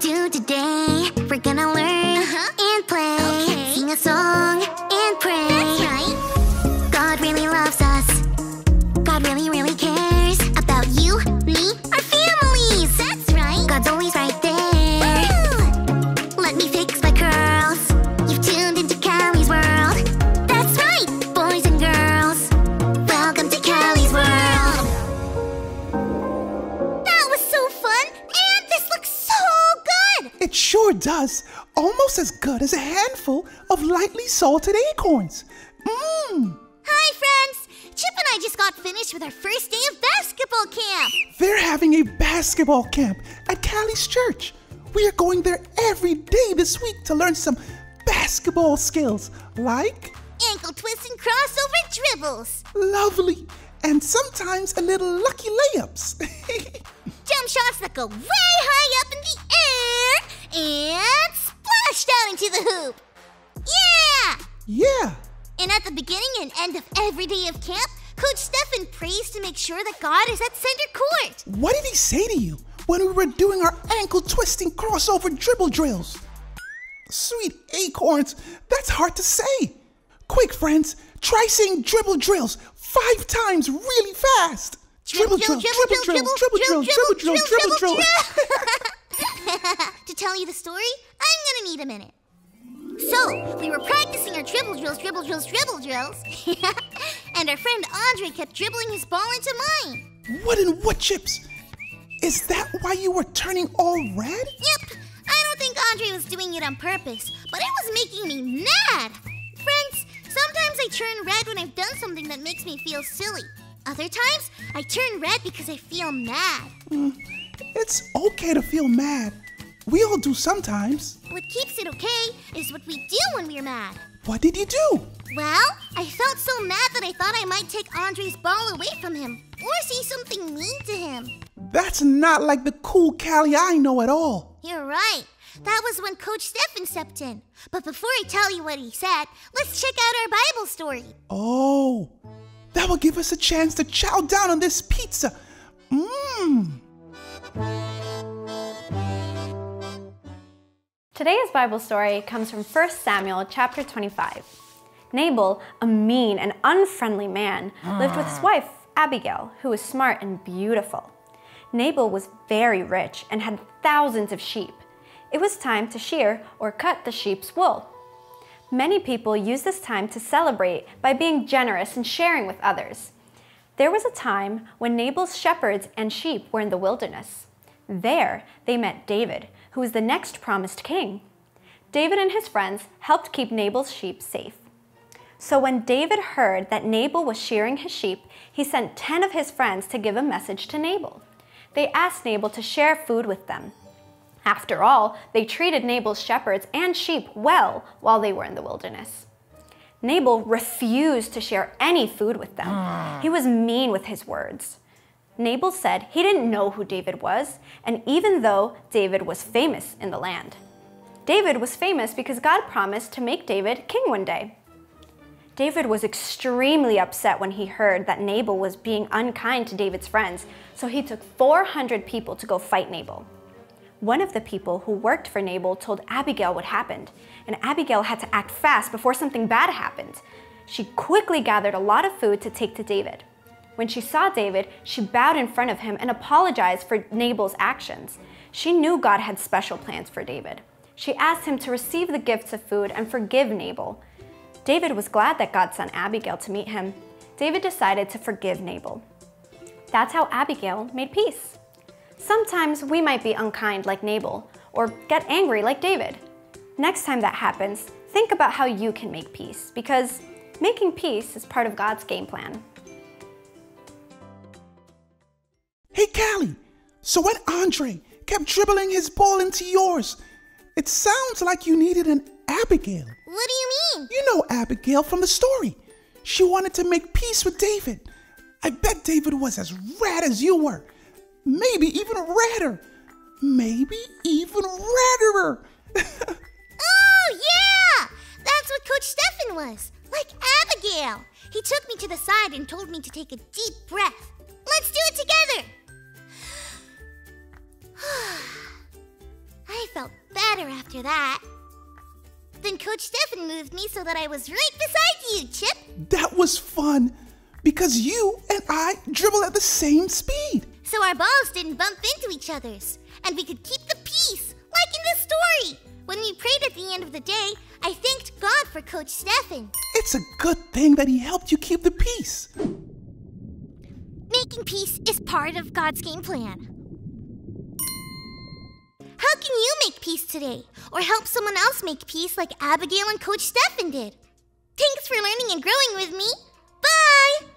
do today? We're gonna learn It sure does. Almost as good as a handful of lightly salted acorns. Mmm. Hi, friends. Chip and I just got finished with our first day of basketball camp. They're having a basketball camp at Callie's church. We are going there every day this week to learn some basketball skills like Ankle twists and crossover dribbles, lovely and sometimes a little lucky layups. jump shots that go way high up in the air, and splash down into the hoop. Yeah! yeah. And at the beginning and end of every day of camp, Coach Stefan prays to make sure that God is at center court. What did he say to you when we were doing our ankle twisting crossover dribble drills? Sweet acorns, that's hard to say. Quick, friends, try saying dribble drills five times really fast. Dribble drill, dribble drill, dribble drill, dribble drill, dribble drill. to tell you the story, I'm gonna need a minute. So, we were practicing our dribble drills, dribble drills, dribble drills, and our friend Andre kept dribbling his ball into mine. What in wood chips? Is that why you were turning all red? Yep, I don't think Andre was doing it on purpose, but it was making me mad. Friends, sometimes I turn red when I've done something that makes me feel silly. Other times, I turn red because I feel mad. Hmm, It's okay to feel mad. We all do sometimes. What keeps it okay is what we do when we're mad. What did you do? Well, I felt so mad that I thought I might take Andre's ball away from him or say something mean to him. That's not like the cool Callie I know at all. You're right. That was when Coach Stefan stepped in. But before I tell you what he said, let's check out our Bible story. Oh, that will give us a chance to chow down on this pizza. Mmm. Today's Bible story comes from 1 Samuel chapter 25. Nabal, a mean and unfriendly man, lived with his hmm. wife, Abigail, who was smart and beautiful. Nabal was very rich and had thousands of sheep. It was time to shear or cut the sheep's wool. Many people use this time to celebrate by being generous and sharing with others. There was a time when Nabal's shepherds and sheep were in the wilderness. There, they met David, who was the next promised king. David and his friends helped keep Nabal's sheep safe. So when David heard that Nabal was shearing his sheep, he sent 10 of his friends to give a message to Nabal. They asked Nabal to share food with them. After all, they treated Nabal's shepherds and sheep well while they were in the wilderness. Nabal refused to share any food with them. Hmm. He was mean with his words. Nabal said he didn't know who David was, and even though David was famous in the land. David was famous because God promised to make David king one day. David was extremely upset when he heard that Nabal was being unkind to David's friends, so he took 400 people to go fight Nabal. One of the people who worked for Nabal told Abigail what happened, and Abigail had to act fast before something bad happened. She quickly gathered a lot of food to take to David. When she saw David, she bowed in front of him and apologized for Nabal's actions. She knew God had special plans for David. She asked him to receive the gifts of food and forgive Nabal. David was glad that God sent Abigail to meet him. David decided to forgive Nabal. That's how Abigail made peace. Sometimes we might be unkind like Nabal or get angry like David. Next time that happens, think about how you can make peace because making peace is part of God's game plan. Hey, Callie. So when Andre kept dribbling his ball into yours, it sounds like you needed an Abigail. What do you mean? You know Abigail from the story. She wanted to make peace with David. I bet David was as rad as you were. Maybe even redder. Maybe even redderer. Oh, yeah! That's what Coach Stefan was. Like Abigail. He took me to the side and told me to take a deep breath. Let's do it together. I felt better after that. Then Coach Stefan moved me so that I was right beside you, Chip. That was fun because you and I dribble at the same speed. So our balls didn't bump into each other's, and we could keep the peace, like in this story. When we prayed at the end of the day, I thanked God for Coach Stefan. It's a good thing that he helped you keep the peace. Making peace is part of God's game plan. How can you make peace today? Or help someone else make peace like Abigail and Coach Stefan did? Thanks for learning and growing with me. Bye!